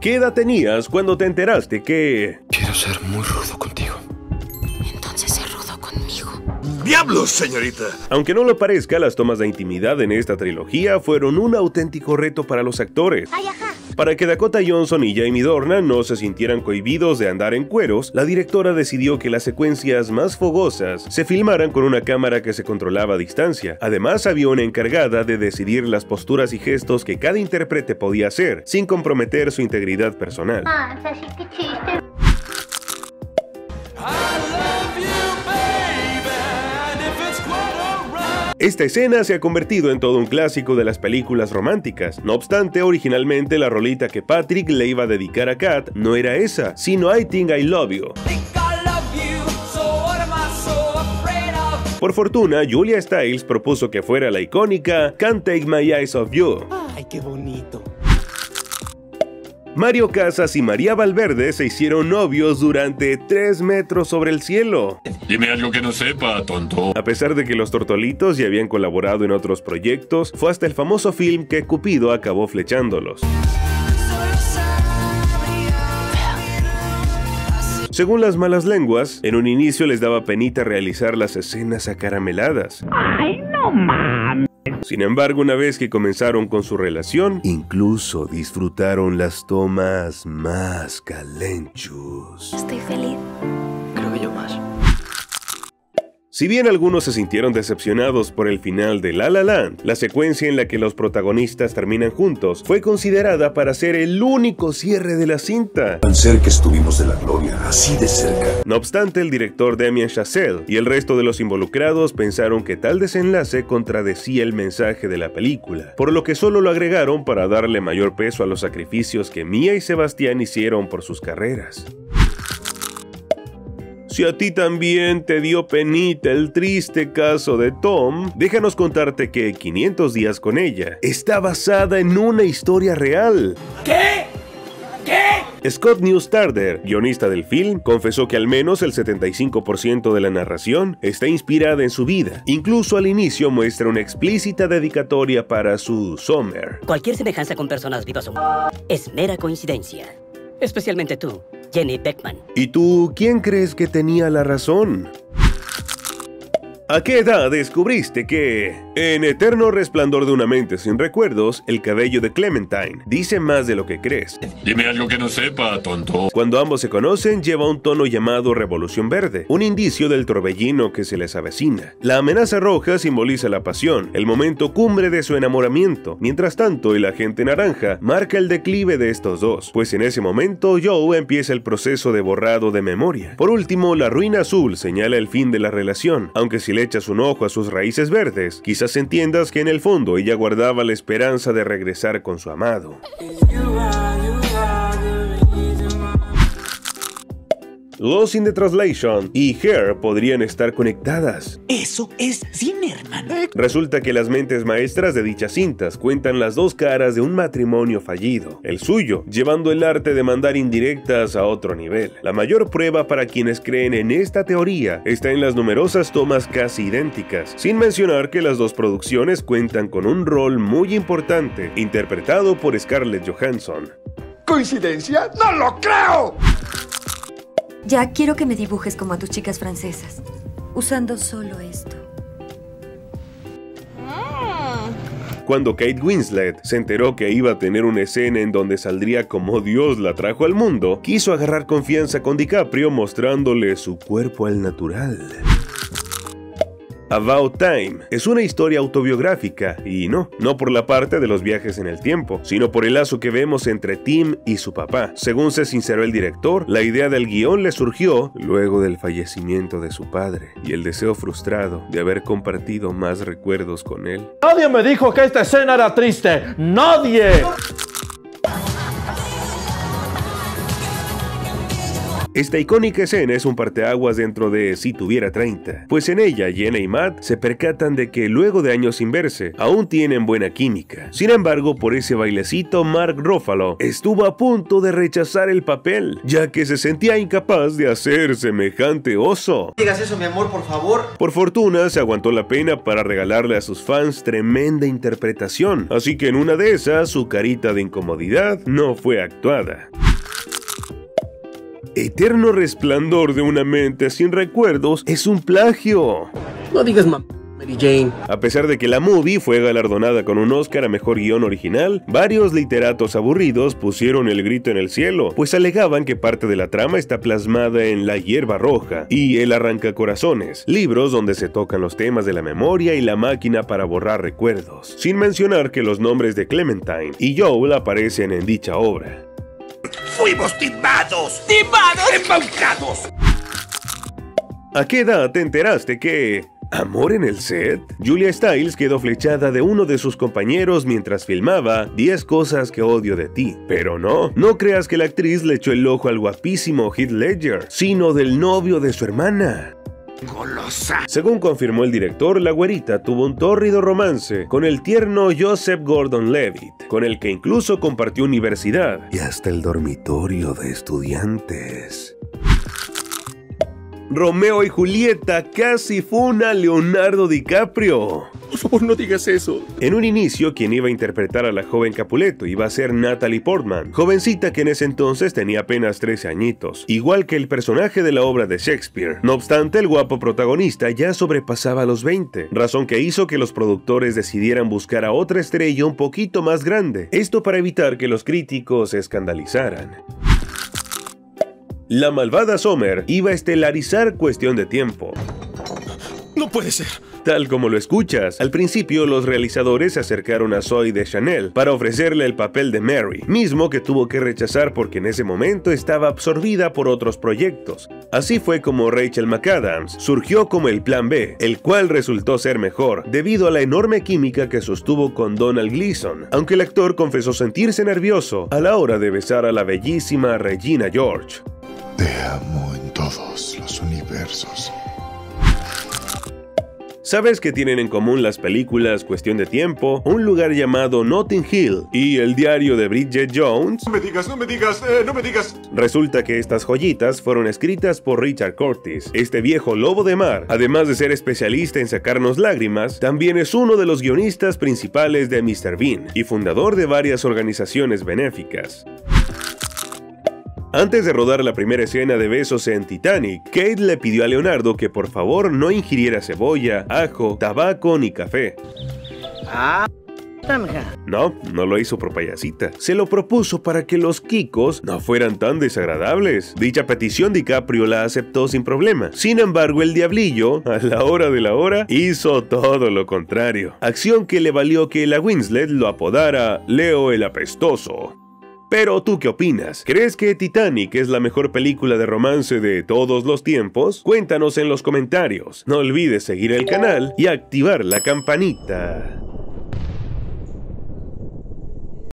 ¿Qué edad tenías cuando te enteraste que... Quiero ser muy rudo contigo. Entonces sé rudo conmigo. ¡Diablos, señorita! Aunque no lo parezca, las tomas de intimidad en esta trilogía fueron un auténtico reto para los actores. Ay, ajá. Para que Dakota Johnson y Jamie Dornan no se sintieran cohibidos de andar en cueros, la directora decidió que las secuencias más fogosas se filmaran con una cámara que se controlaba a distancia. Además, había una encargada de decidir las posturas y gestos que cada intérprete podía hacer, sin comprometer su integridad personal. Ah, así que chiste. Esta escena se ha convertido en todo un clásico de las películas románticas. No obstante, originalmente la rolita que Patrick le iba a dedicar a Kat no era esa, sino I Think I Love You. Por fortuna, Julia Stiles propuso que fuera la icónica Can't Take My Eyes Off You. Ay, qué bonito. Mario Casas y María Valverde se hicieron novios durante 3 metros sobre el cielo. Dime algo que no sepa, tonto. A pesar de que los tortolitos ya habían colaborado en otros proyectos, fue hasta el famoso film que Cupido acabó flechándolos. Según las malas lenguas, en un inicio les daba penita realizar las escenas acarameladas. Ay, no mames. Sin embargo, una vez que comenzaron con su relación, incluso disfrutaron las tomas más calenchus. Estoy feliz. Creo que yo más. Si bien algunos se sintieron decepcionados por el final de La La Land, la secuencia en la que los protagonistas terminan juntos fue considerada para ser el único cierre de la cinta. Tan cerca estuvimos de la gloria, así de cerca. No obstante, el director Damien Chazelle y el resto de los involucrados pensaron que tal desenlace contradecía el mensaje de la película, por lo que solo lo agregaron para darle mayor peso a los sacrificios que Mia y Sebastián hicieron por sus carreras. Si a ti también te dio penita el triste caso de Tom, déjanos contarte que 500 días con ella está basada en una historia real. ¿Qué? ¿Qué? Scott Newstarder, guionista del film, confesó que al menos el 75% de la narración está inspirada en su vida. Incluso al inicio muestra una explícita dedicatoria para su Summer. Cualquier semejanza con personas vivas o es mera coincidencia. Especialmente tú, Jenny Beckman. ¿Y tú quién crees que tenía la razón? ¿A qué edad descubriste que, en Eterno Resplandor de una mente sin recuerdos, el cabello de Clementine dice más de lo que crees? Dime algo que no sepa, tonto. Cuando ambos se conocen, lleva un tono llamado Revolución Verde, un indicio del torbellino que se les avecina. La amenaza roja simboliza la pasión, el momento cumbre de su enamoramiento. Mientras tanto, el agente naranja marca el declive de estos dos, pues en ese momento Joe empieza el proceso de borrado de memoria. Por último, la ruina azul señala el fin de la relación, aunque si echas un ojo a sus raíces verdes, quizás entiendas que en el fondo ella guardaba la esperanza de regresar con su amado. Lost in the Translation y Hair podrían estar conectadas. Eso es cine, hermano. Resulta que las mentes maestras de dichas cintas cuentan las dos caras de un matrimonio fallido, el suyo, llevando el arte de mandar indirectas a otro nivel. La mayor prueba para quienes creen en esta teoría está en las numerosas tomas casi idénticas, sin mencionar que las dos producciones cuentan con un rol muy importante, interpretado por Scarlett Johansson. ¿Coincidencia? ¡No lo creo! Ya quiero que me dibujes como a tus chicas francesas, usando solo esto. Cuando Kate Winslet se enteró que iba a tener una escena en donde saldría como Dios la trajo al mundo, quiso agarrar confianza con DiCaprio mostrándole su cuerpo al natural. About Time es una historia autobiográfica y no, no por la parte de los viajes en el tiempo, sino por el lazo que vemos entre Tim y su papá. Según se sinceró el director, la idea del guion le surgió luego del fallecimiento de su padre y el deseo frustrado de haber compartido más recuerdos con él. Nadie me dijo que esta escena era triste. ¡Nadie! Esta icónica escena es un parteaguas dentro de Si tuviera 30, pues en ella Jenna y Matt se percatan de que luego de años sin verse, aún tienen buena química. Sin embargo, por ese bailecito, Mark Ruffalo estuvo a punto de rechazar el papel, ya que se sentía incapaz de hacer semejante oso. digas eso, mi amor, por favor. Por fortuna, se aguantó la pena para regalarle a sus fans tremenda interpretación, así que en una de esas, su carita de incomodidad no fue actuada. Eterno resplandor de una mente sin recuerdos es un plagio. No digas mam. Mary Jane. A pesar de que la movie fue galardonada con un Oscar a Mejor Guión Original, varios literatos aburridos pusieron el grito en el cielo, pues alegaban que parte de la trama está plasmada en La hierba roja y El arrancacorazones, libros donde se tocan los temas de la memoria y la máquina para borrar recuerdos, sin mencionar que los nombres de Clementine y Joel aparecen en dicha obra. ¡Fuimos timados! ¡Timados! ¡Embaucados! ¿A qué edad te enteraste que... ¿Amor en el set? Julia Stiles quedó flechada de uno de sus compañeros mientras filmaba 10 cosas que odio de ti. Pero no, no creas que la actriz le echó el ojo al guapísimo Heath Ledger, sino del novio de su hermana. ¡Golosa! Según confirmó el director, la güerita tuvo un tórrido romance con el tierno Joseph Gordon-Levitt, con el que incluso compartió universidad y hasta el dormitorio de estudiantes. Romeo y Julieta casi funa Leonardo DiCaprio. Por favor, no digas eso. En un inicio, quien iba a interpretar a la joven Capuleto iba a ser Natalie Portman, jovencita que en ese entonces tenía apenas 13 añitos, igual que el personaje de la obra de Shakespeare. No obstante, el guapo protagonista ya sobrepasaba los 20, razón que hizo que los productores decidieran buscar a otra estrella un poquito más grande, esto para evitar que los críticos se escandalizaran. La malvada Sommer iba a estelarizar Cuestión de Tiempo. No puede ser. Tal como lo escuchas, al principio los realizadores se acercaron a Zoe de Chanel para ofrecerle el papel de Mary, mismo que tuvo que rechazar porque en ese momento estaba absorbida por otros proyectos. Así fue como Rachel McAdams surgió como el plan B, el cual resultó ser mejor, debido a la enorme química que sostuvo con Donald Gleason, aunque el actor confesó sentirse nervioso a la hora de besar a la bellísima Regina George. Te amo en todos los universos. ¿Sabes qué tienen en común las películas Cuestión de Tiempo, Un lugar llamado Notting Hill y El diario de Bridget Jones? No me digas, no me digas, eh, no me digas. Resulta que estas joyitas fueron escritas por Richard Curtis. Este viejo lobo de mar, además de ser especialista en sacarnos lágrimas, también es uno de los guionistas principales de Mr. Bean y fundador de varias organizaciones benéficas. Antes de rodar la primera escena de besos en Titanic, Kate le pidió a Leonardo que por favor no ingiriera cebolla, ajo, tabaco ni café. Ah, No, no lo hizo por payasita. Se lo propuso para que los kikos no fueran tan desagradables. Dicha petición DiCaprio la aceptó sin problema. Sin embargo, el diablillo, a la hora de la hora, hizo todo lo contrario. Acción que le valió que la Winslet lo apodara Leo el Apestoso. Pero tú qué opinas? ¿Crees que Titanic es la mejor película de romance de todos los tiempos? Cuéntanos en los comentarios. No olvides seguir el canal y activar la campanita.